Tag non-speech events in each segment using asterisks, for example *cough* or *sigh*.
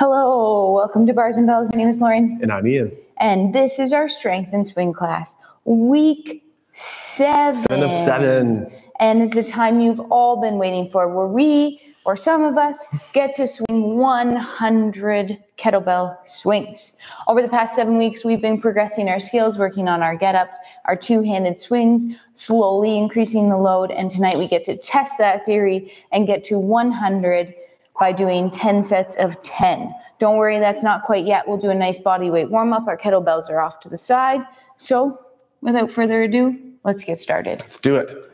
Hello, welcome to Barres and Bells. My name is Lauren, And I'm Ian. and this is our strength and swing class, week seven. Seven of seven. And it's the time you've all been waiting for, where we, or some of us, get to swing 100 kettlebell swings. Over the past seven weeks, we've been progressing our skills, working on our get ups, our two handed swings, slowly increasing the load. And tonight we get to test that theory and get to 100 by doing 10 sets of 10. Don't worry, that's not quite yet. We'll do a nice body weight warm up. Our kettlebells are off to the side. So, without further ado, let's get started. Let's do it.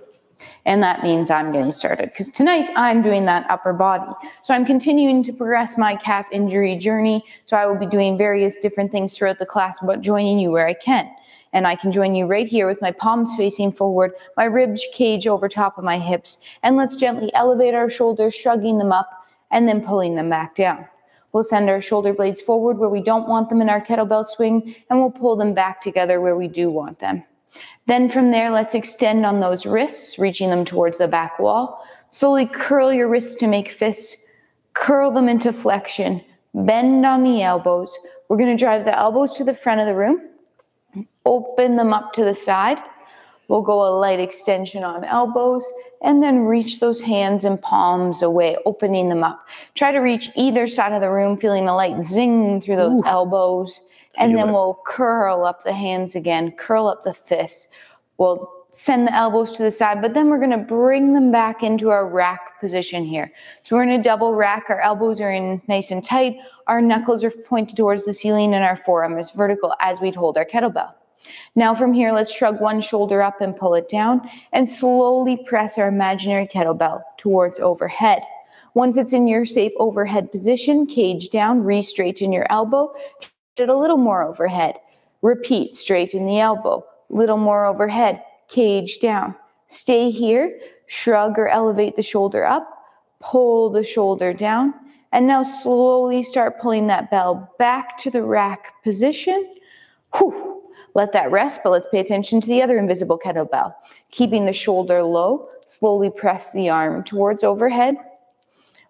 And that means I'm getting started because tonight I'm doing that upper body. So I'm continuing to progress my calf injury journey. So I will be doing various different things throughout the class, but joining you where I can. And I can join you right here with my palms facing forward, my ribs cage over top of my hips. And let's gently elevate our shoulders, shrugging them up and then pulling them back down. We'll send our shoulder blades forward where we don't want them in our kettlebell swing, and we'll pull them back together where we do want them. Then from there, let's extend on those wrists, reaching them towards the back wall. Slowly curl your wrists to make fists, curl them into flexion, bend on the elbows. We're going to drive the elbows to the front of the room, open them up to the side. We'll go a light extension on elbows and then reach those hands and palms away, opening them up. Try to reach either side of the room, feeling a light zing through those Ooh. elbows. And then it. we'll curl up the hands again, curl up the fists. We'll send the elbows to the side, but then we're going to bring them back into our rack position here. So we're in a double rack. Our elbows are in nice and tight. Our knuckles are pointed towards the ceiling, and our forearm is vertical as we'd hold our kettlebell. Now from here, let's shrug one shoulder up and pull it down and slowly press our imaginary kettlebell towards overhead. Once it's in your safe overhead position, cage down, re-straighten your elbow, it a little more overhead. Repeat, straighten the elbow, little more overhead, cage down. Stay here, shrug or elevate the shoulder up, pull the shoulder down, and now slowly start pulling that bell back to the rack position. Whew. Let that rest, but let's pay attention to the other invisible kettlebell. Keeping the shoulder low, slowly press the arm towards overhead.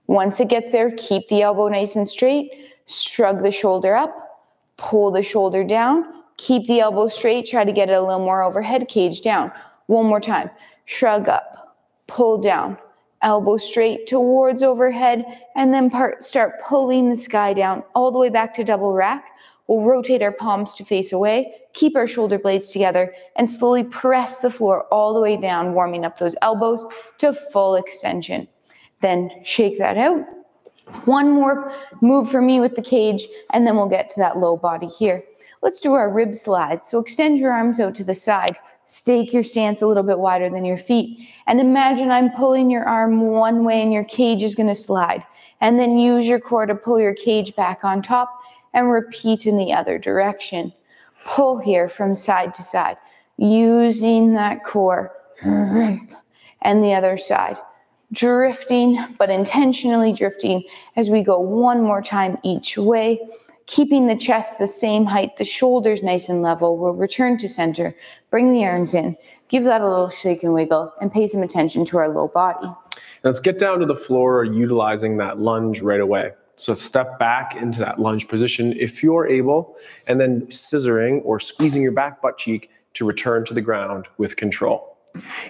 Once it gets there, keep the elbow nice and straight. Shrug the shoulder up, pull the shoulder down, keep the elbow straight. Try to get it a little more overhead, cage down. One more time. Shrug up, pull down, elbow straight towards overhead, and then part, start pulling the sky down all the way back to double rack. We'll rotate our palms to face away, keep our shoulder blades together, and slowly press the floor all the way down, warming up those elbows to full extension. Then shake that out. One more move for me with the cage, and then we'll get to that low body here. Let's do our rib slides. So extend your arms out to the side. Stake your stance a little bit wider than your feet. And imagine I'm pulling your arm one way and your cage is going to slide. And then use your core to pull your cage back on top and repeat in the other direction. Pull here from side to side, using that core. And the other side. Drifting, but intentionally drifting as we go one more time each way. Keeping the chest the same height, the shoulders nice and level. We'll return to center, bring the arms in, give that a little shake and wiggle, and pay some attention to our low body. Let's get down to the floor utilizing that lunge right away. So step back into that lunge position if you're able, and then scissoring or squeezing your back butt cheek to return to the ground with control.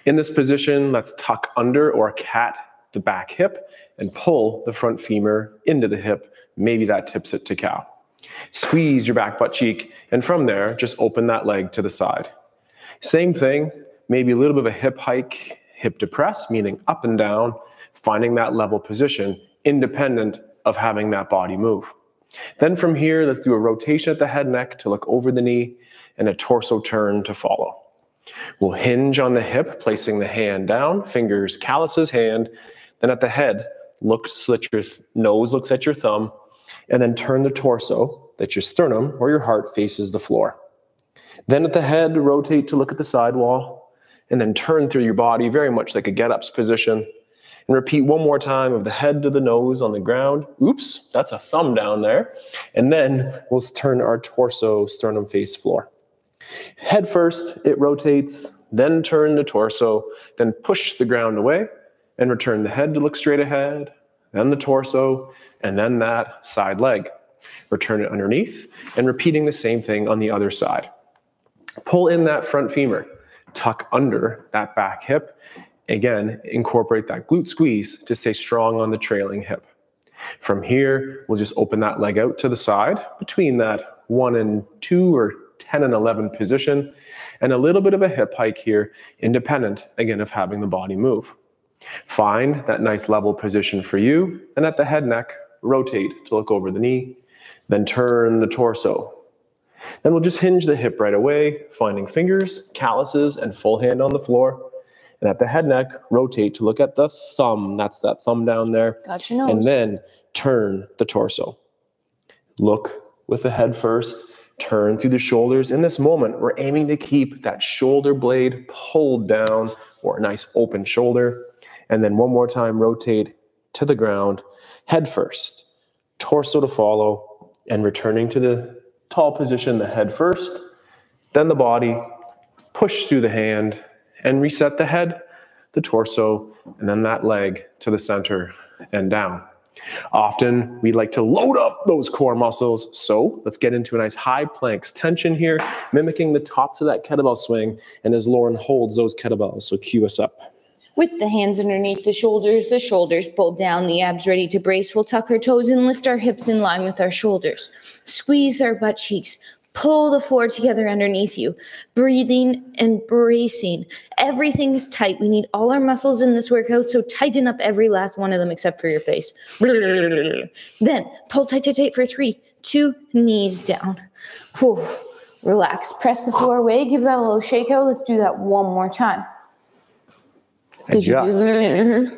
In this position, let's tuck under or cat the back hip and pull the front femur into the hip. Maybe that tips it to cow. Squeeze your back butt cheek, and from there, just open that leg to the side. Same thing, maybe a little bit of a hip hike, hip depress, meaning up and down, finding that level position independent of having that body move. Then from here, let's do a rotation at the head neck to look over the knee and a torso turn to follow. We'll hinge on the hip, placing the hand down, fingers calluses hand. Then at the head, look so that your nose looks at your thumb, and then turn the torso that your sternum or your heart faces the floor. Then at the head, rotate to look at the sidewall, and then turn through your body very much like a get ups position. And repeat one more time of the head to the nose on the ground. Oops, that's a thumb down there. And then we'll turn our torso, sternum face floor. Head first, it rotates, then turn the torso, then push the ground away, and return the head to look straight ahead, then the torso, and then that side leg. return it underneath, and repeating the same thing on the other side. Pull in that front femur, tuck under that back hip. Again, incorporate that glute squeeze to stay strong on the trailing hip. From here, we'll just open that leg out to the side between that one and two or 10 and 11 position, and a little bit of a hip hike here, independent, again, of having the body move. Find that nice level position for you, and at the head neck, rotate to look over the knee, then turn the torso. Then we'll just hinge the hip right away, finding fingers, calluses, and full hand on the floor. And at the head neck, rotate to look at the thumb. That's that thumb down there. Got your nose. And then turn the torso. Look with the head first, turn through the shoulders. In this moment, we're aiming to keep that shoulder blade pulled down or a nice open shoulder. And then one more time, rotate to the ground, head first, torso to follow, and returning to the tall position, the head first, then the body, push through the hand, and reset the head, the torso, and then that leg to the center and down. Often we like to load up those core muscles. So let's get into a nice high planks tension here, mimicking the tops of that kettlebell swing. And as Lauren holds those kettlebells, so cue us up. With the hands underneath the shoulders, the shoulders pulled down, the abs ready to brace. We'll tuck our toes and lift our hips in line with our shoulders. Squeeze our butt cheeks. Pull the floor together underneath you. Breathing and bracing. Everything's tight. We need all our muscles in this workout, so tighten up every last one of them except for your face. *laughs* Then pull tight, tight, tight for three, two, knees down. Whew. Relax. Press the floor away. Give that a little shake out. Let's do that one more time. Adjust.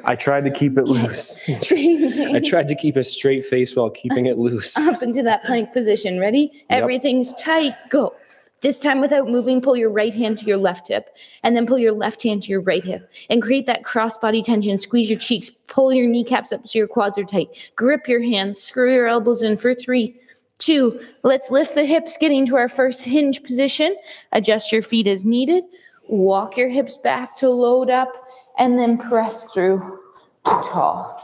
I tried to keep it loose. *laughs* I tried to keep a straight face while keeping it loose. Up into that plank position. Ready? Everything's tight. Go. This time, without moving, pull your right hand to your left hip, and then pull your left hand to your right hip, and create that cross body tension. Squeeze your cheeks, pull your kneecaps up so your quads are tight. Grip your hands, screw your elbows in for three, two. Let's lift the hips, getting to our first hinge position. Adjust your feet as needed. Walk your hips back to load up, and then press through to tall.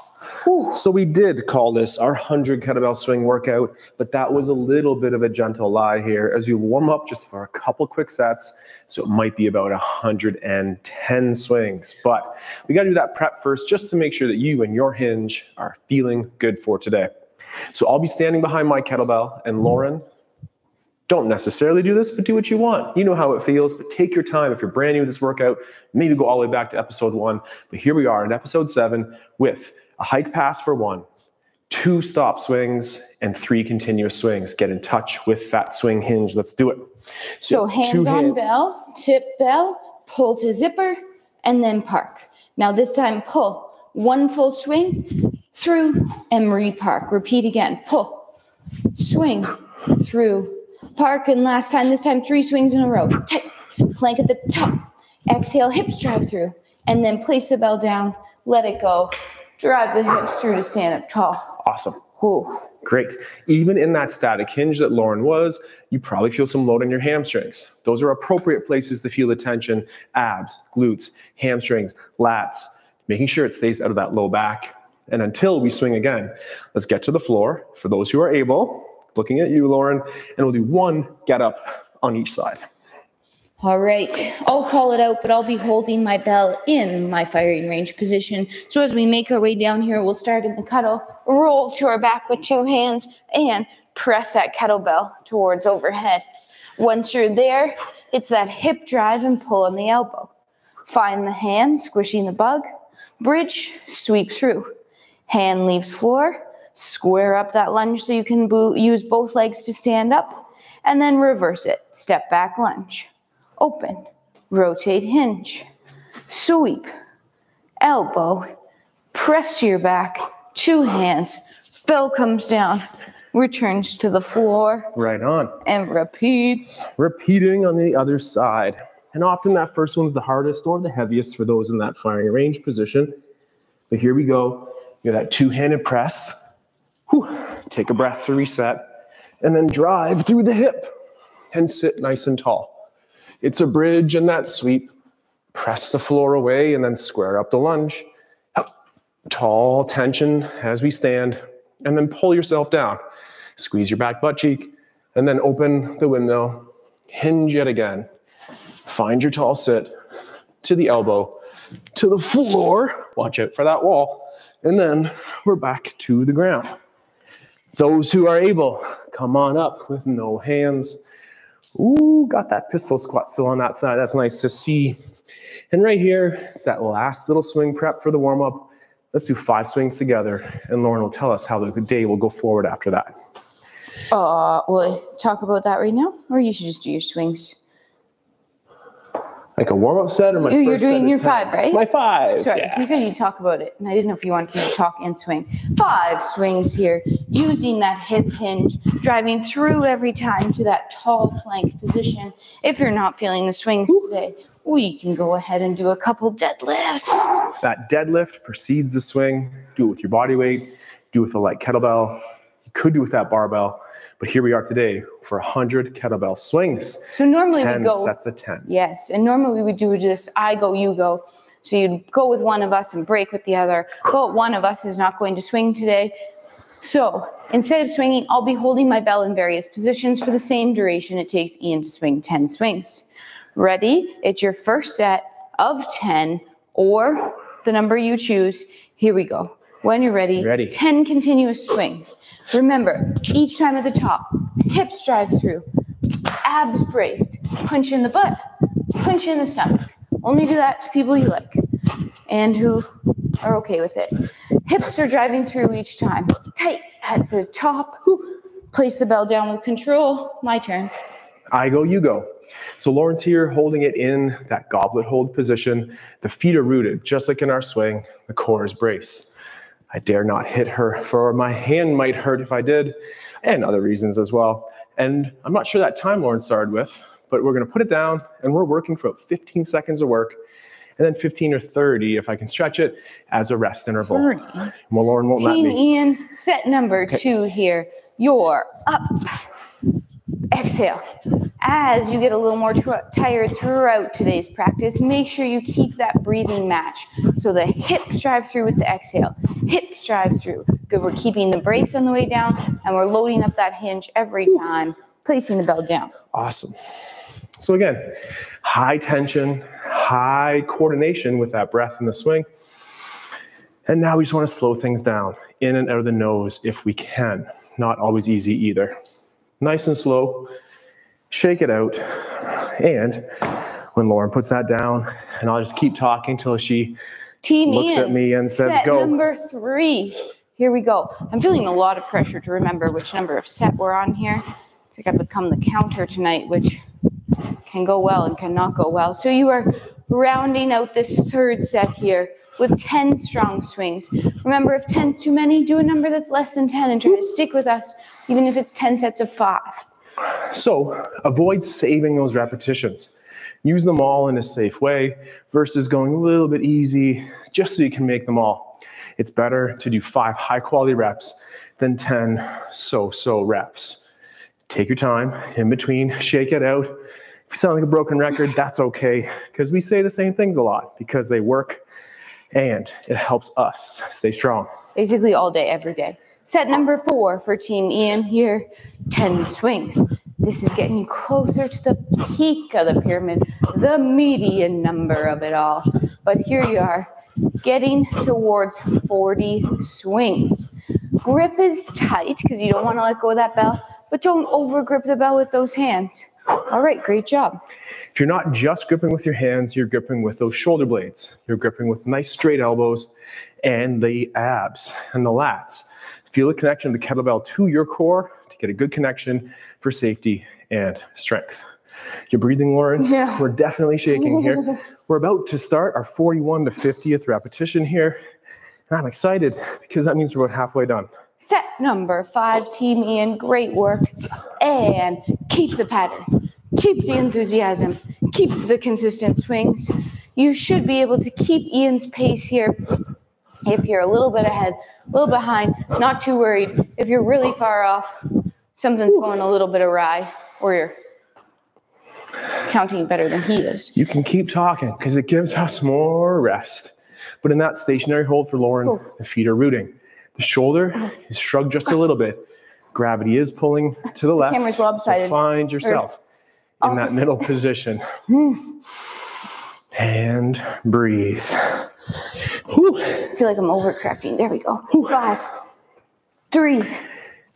So we did call this our 100 kettlebell swing workout, but that was a little bit of a gentle lie here as you warm up just for a couple quick sets. So it might be about 110 swings, but we got to do that prep first just to make sure that you and your hinge are feeling good for today. So I'll be standing behind my kettlebell and Lauren, don't necessarily do this, but do what you want. You know how it feels, but take your time. If you're brand new to this workout, maybe go all the way back to episode one. But here we are in episode seven with a hike pass for one, two stop swings, and three continuous swings. Get in touch with that swing hinge. Let's do it. So, hands on hand- bell, tip bell, pull to zipper, and then park. Now, this time, pull one full swing through and repark. Repeat again. Pull, swing, through, park, and last time, this time, three swings in a row. Tight. Plank at the top. Exhale, hips drive through. And then place the bell down, let it go. Drive the hips through to stand up tall. Awesome. Ooh. Great. Even in that static hinge that Lauren was, you probably feel some load in your hamstrings. Those are appropriate places to feel the tension abs, glutes, hamstrings, lats, making sure it stays out of that low back. And until we swing again, let's get to the floor. For those who are able, looking at you, Lauren, and we'll do one get up on each side. All right, I'll call it out, but I'll be holding my bell in my firing range position. So as we make our way down here, we'll start in the cuddle, roll to our back with two hands, and press that kettlebell towards overhead. Once you're there, it's that hip drive and pull on the elbow. Find the hand, squishing the bug, bridge, sweep through. Hand leaves floor, Square up that lunge so you can bo- use both legs to stand up, and then reverse it. Step back lunge. Open. Rotate hinge. Sweep. Elbow. Press to your back. Two hands. Bell comes down. Returns to the floor. Right on. And repeats. Repeating on the other side. And often that first one's the hardest or the heaviest for those in that firing range position. But here we go. You got that two-handed press. Whew. Take a breath to reset, and then drive through the hip and sit nice and tall. It's a bridge and that sweep. Press the floor away and then square up the lunge. Tall tension as we stand, and then pull yourself down. Squeeze your back butt cheek, and then open the windmill. Hinge yet again. Find your tall sit to the elbow, to the floor. Watch out for that wall. And then we're back to the ground. Those who are able, come on up with no hands. Ooh, got that pistol squat still on that side. That's nice to see. And right here, it's that last little swing prep for the warm up. Let's do five swings together, and Lauren will tell us how the day will go forward after that. Uh, we'll talk about that right now, or you should just do your swings. Like a warm up set or my You- set doing your 10? five, right? My five. Sorry, yeah. said you talk about it, and I didn't know if you wanted me to talk and swing. Five swings here, using that hip hinge, driving through every time to that tall plank position. If you're not feeling the swings today, we can go ahead and do a couple deadlifts. That deadlift precedes the swing. Do it with your body weight. Do it with a light kettlebell. You could do it with that barbell. But here we are today for 100 kettlebell swings. So normally 10 we go. sets of 10. Yes, and normally we would do just I go, you go. So you'd go with one of us and break with the other, but one of us is not going to swing today. So instead of swinging, I'll be holding my bell in various positions for the same duration it takes Ian to swing 10 swings. Ready? It's your first set of 10 or the number you choose. Here we go. When you're ready, Ready. 10 continuous swings. Remember, each time at the top, hips drive through, abs braced, punch in the butt, punch in the stomach. Only do that to people you like and who are okay with it. Hips are driving through each time. Tight at the top. Place the bell down with control. My turn. I go, you go. So Lauren's here holding it in that goblet hold position. The feet are rooted, just like in our swing. The core is brace. I dare not hit her, for my hand might hurt if I did, and other reasons as well. And I'm not sure that time Lauren started with, but we're gonna put it down and we're working for about 15 seconds of work, and then 15 or 30, if I can stretch it, as a rest interval. 30. Well, Lauren won't let me. Ian, set number two here. You're up. Exhale. As you get a little more tired throughout today's practice, make sure you keep that breathing match. So the hips drive through with the exhale. Hips drive through. Good. We're keeping the brace on the way down and we're loading up that hinge every time, placing the bell down. Awesome. So again, high tension, high coordination with that breath and the swing. And now we just want to slow things down in and out of the nose if we can. Not always easy either. Nice and slow. Shake it out. And when Lauren puts that down, and I'll just keep talking till she Team looks Ian. at me and says, Go. number three. Here we go. I'm feeling a lot of pressure to remember which number of set we're on here. It's like I've become the counter tonight, which can go well and cannot go well. So you are rounding out this third set here with 10 strong swings. Remember, if 10's too many, do a number that's less than 10 and try to stick with us, even if it's 10 sets of five. So avoid saving those repetitions. Use them all in a safe way versus going a little bit easy just so you can make them all. It's better to do five high quality reps than 10 so so reps. Take your time in between, shake it out. If you sound like a broken record, that's okay because we say the same things a lot because they work and it helps us stay strong. basically all day, every day. Set number four for Team Ian here 10 swings. This is getting you closer to the peak of the pyramid, the median number of it all. But here you are, getting towards 40 swings. Grip is tight because you don't want to let go of that bell, but don't over grip the bell with those hands. All right, great job. If you're not just gripping with your hands, you're gripping with those shoulder blades. You're gripping with nice straight elbows and the abs and the lats. Feel the connection of the kettlebell to your core to get a good connection for safety and strength. You're breathing, Lauren. Yeah. We're definitely shaking here. *laughs* We're about to start our 41 to 50th repetition here. And I'm excited because that means we're about halfway done. Set number five, Team Ian, great work. And keep the pattern, keep the enthusiasm, keep the consistent swings. You should be able to keep Ian's pace here. If you're a little bit ahead, a little behind, not too worried. If you're really far off, something's going a little bit awry, or you're counting better than he is. You can keep talking because it gives us more rest. But in that stationary hold for Lauren, Oh. the feet are rooting. The shoulder oh. is shrugged just a little bit. Gravity is pulling to the left. camera's so lopsided. find yourself in that middle position. *laughs* And breathe. Whew. I feel like I'm overcorrecting. There we go. Five, three,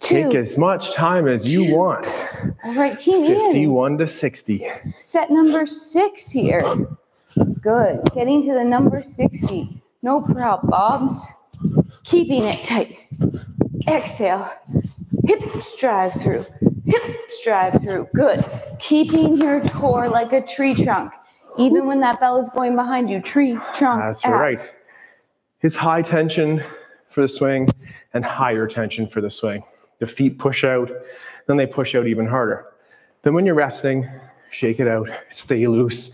Take as much time as you want. All right, team Ian. 51 to 60. Set number six here. Good. Getting to the number 60. No problems. Keeping it tight. Exhale. Hips drive through. Hips drive through. Good. Keeping your core like a tree trunk. Even when that bell is going behind you. Tree trunk. That's out. right. It's high tension for the swing and higher tension for the swing. The feet push out, then they push out even harder. Then when you're resting, shake it out, *laughs* stay loose,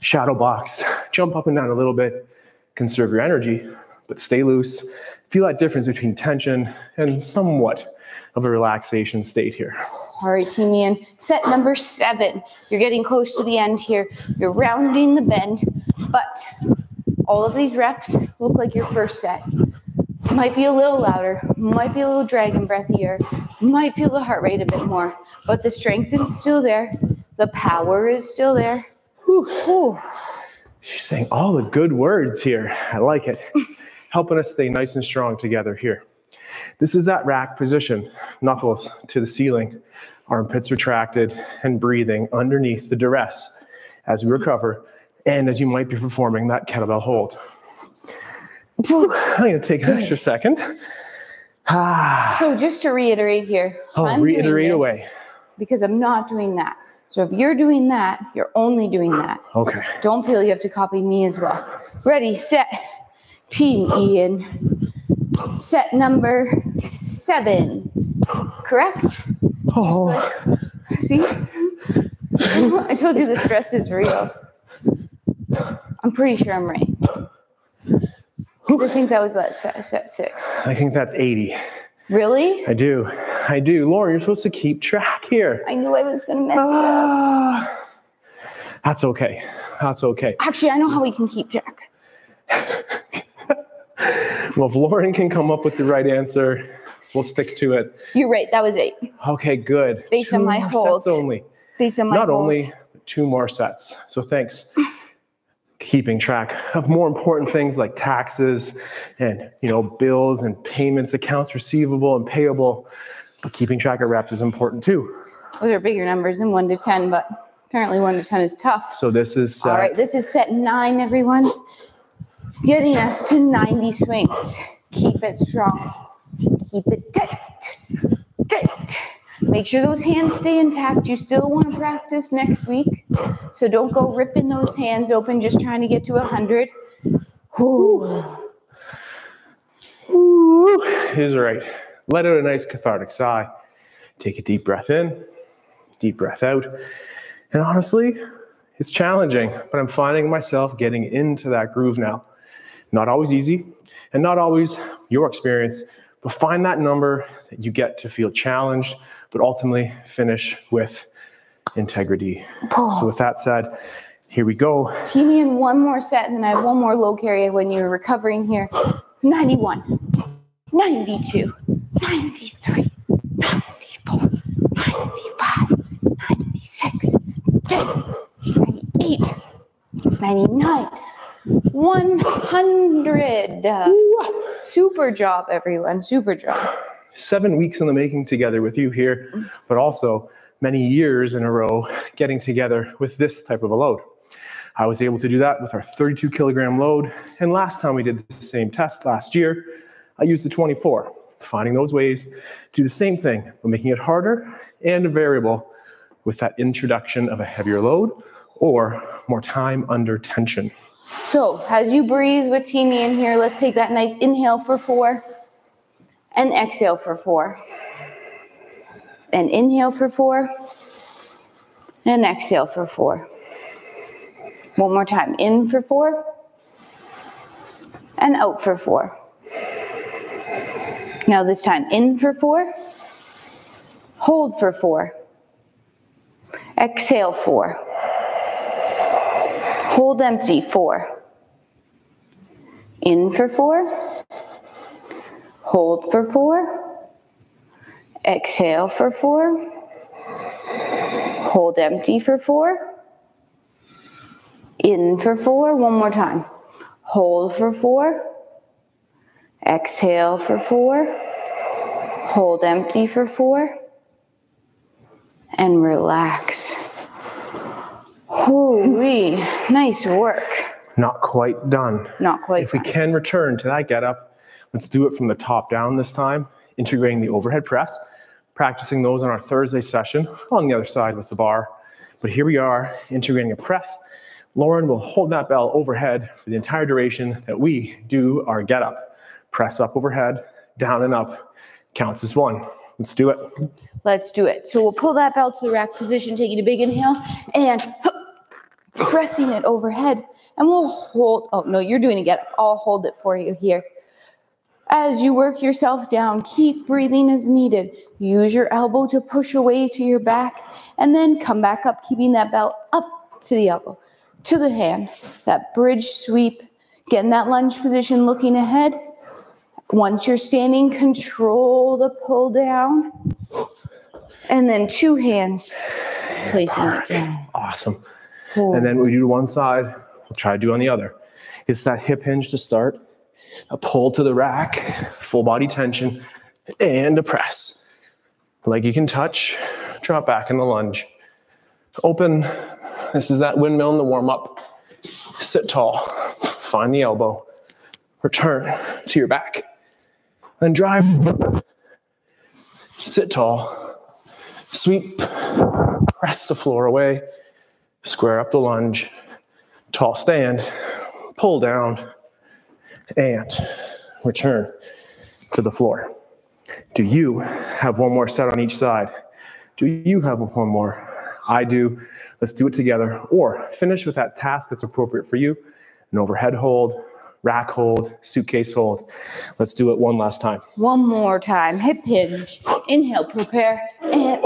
shadow box, jump up and down a little bit, conserve your energy, but stay loose. Feel that difference between tension and somewhat of a relaxation state here. All right, Team Ian. Set number seven. You're getting close to the end here. You're rounding the bend, but all of these reps look like your first set. Might be a little louder, might be a little dragon breathier, might feel the heart rate a bit more, but the strength is still there. The power is still there. Whew, whew. She's saying all the good words here. I like it. *laughs* Helping us stay nice and strong together here. This is that rack position, knuckles to the ceiling, armpits retracted, and breathing underneath the duress as we recover and as you might be performing that kettlebell hold. I'm going to take an extra second. Ah, So just to reiterate here, Oh, I'm doing reiterate this away. because I'm not doing that. So if you're doing that, you're only doing that. okay. Don't feel you have to copy me as well. Ready, set, team Ian. Set number seven. Correct? Oh, See? *laughs* I told you the stress is real. I'm pretty sure I'm right. I think that was that set, six. I think that's 80. Really? I do. I do. Lauren, you're supposed to keep track here. I knew I was gonna mess it up. Ah, that's okay. That's okay. Actually, I know how we can keep track. *laughs* Well, if Lauren can come up with the right answer, we'll stick to it. You're right, that was eight. Okay, good. Based on my holds. only. Based on my Not goals. only two more sets. So thanks. Keeping track of more important things like taxes and you know bills and payments, accounts receivable and payable. But keeping track of reps is important too. Those are bigger numbers than one to 10, but apparently one to 10 is tough. So this is set. All right, this is set nine, everyone. Getting us to 90 swings. Keep it strong. Keep it tight. Tight. Make sure those hands stay intact. You still want to practice next week. So don't go ripping those hands open just trying to get to 100. Whew. Ooh, is right. Let out a nice cathartic sigh. Take a deep breath in, deep breath out. And honestly, it's challenging, but I'm finding myself getting into that groove now. Not always easy, and not always your experience, but find that number that you get to feel challenged, but ultimately finish with integrity. So, with that said, here we go. Team me in one more set, and then I have one more low carry when you're recovering here. 91, 92, 93, 94, 95, 96, 98, 99, 100. Super job, everyone. Super job. seven weeks in the making together with you here, but also many years in a row getting together with this type of a load. I was able to do that with our 32 kilogram load. And last time we did the same test last year, I used the 24, finding those ways to do the same thing, but making it harder and variable with that introduction of a heavier load or more time under tension. So, as you breathe with Team Ian here, let's take that nice inhale for four and exhale for four. And inhale for four and exhale for four. One more time. In for four and out for four. Now, this time, in for four, hold for four, exhale four. Hold empty, four. In for four. Hold for four. Exhale for four. Hold empty for four. In for four, one more time. Hold for four. Exhale for four. Hold empty for four. And relax. Holy, nice work. Not quite done. Not quite. If we can return to that get up, let's do it from the top down this time, integrating the overhead press, practicing those on our Thursday session on the other side with the bar. But here we are, integrating a press. Lauren will hold that bell overhead for the entire duration that we do our get up. Press up overhead, down and up, counts as one. Let's do it. Let's do it. So we'll pull that bell to the rack position, taking a big inhale and *gasps* pressing it overhead. And we'll hold, oh no, you're doing it again. I'll hold it for you here. As you work yourself down, keep breathing as needed. Use your elbow to push away to your back and then come back up, keeping that belt up to the elbow, to the hand. That bridge sweep, get in that lunge position, looking ahead. Once you're standing, control the pull down. And then two hands, placing it down. Awesome. And then we do one side, we'll try to do on the other. It's that hip hinge to start, a pull to the rack, full body tension, and a press. Leg you can touch, drop back in the lunge. Open, this is that windmill in the warm up. Sit tall, find the elbow, return to your back. Then drive, sit tall, sweep, press the floor away, square up the lunge, tall stand, pull down, and return to the floor. Do you have one more set on each side? Do you have one more? I do. Let's do it together. Or finish with that task that's appropriate for you an overhead hold, rack hold, suitcase hold. Let's do it one last time. One more time. Hip hinge. Inhale, prepare, and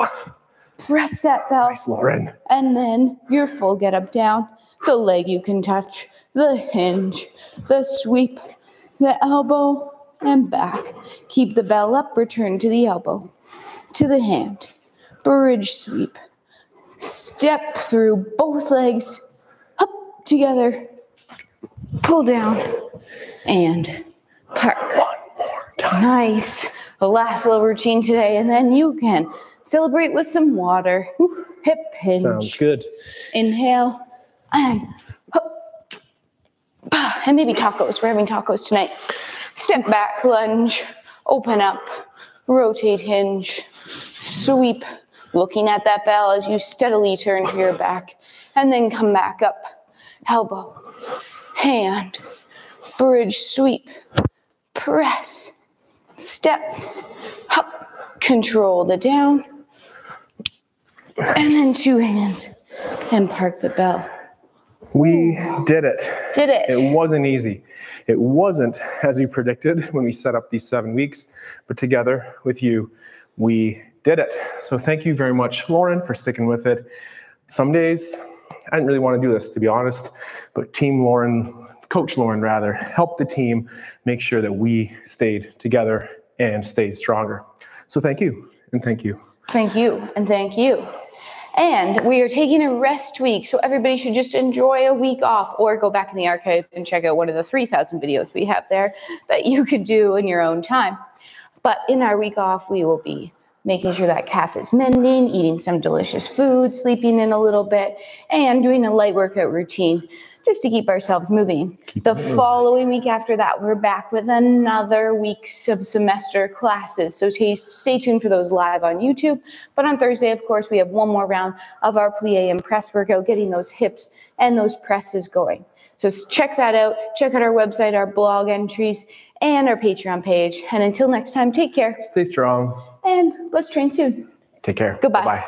press that bell. Nice, Lauren. And then your full get up down. The leg you can touch, the hinge, the sweep, the elbow, and back. Keep the bell up, return to the elbow, to the hand. Bridge sweep. Step through both legs, up together, pull down, and park. One more time. Nice. The last little routine today, and then you can celebrate with some water. Hip hinge. Sounds good. Inhale and and maybe tacos. We're having tacos tonight. Step back, lunge, open up, rotate hinge, sweep, looking at that bell as you steadily turn to your back, and then come back up. Elbow, hand, bridge sweep, press, step, hop, control the down, and then two hands, and park the bell. We did it. Did it. It wasn't easy. It wasn't as we predicted when we set up these seven weeks, but together with you, we did it. So thank you very much, Lauren, for sticking with it. Some days, I didn't really want to do this, to be honest, but Team Lauren, Coach Lauren, rather, helped the team make sure that we stayed together and stayed stronger. So thank you, and thank you. Thank you, and thank you. And we are taking a rest week, so everybody should just enjoy a week off or go back in the archives and check out one of the 3,000 videos we have there that you could do in your own time. But in our week off, we will be making sure that calf is mending, eating some delicious food, sleeping in a little bit, and doing a light workout routine just to keep ourselves moving. the following week after that, we're back with another weeks of semester classes. So stay, stay tuned for those live on YouTube. But on Thursday, of course, we have one more round of our plie and press workout, getting those hips and those presses going. So check that out. Check out our website, our blog entries, and our Patreon page. And until next time, take care Stay strong. and let's train soon. Take care. Goodbye. Bye.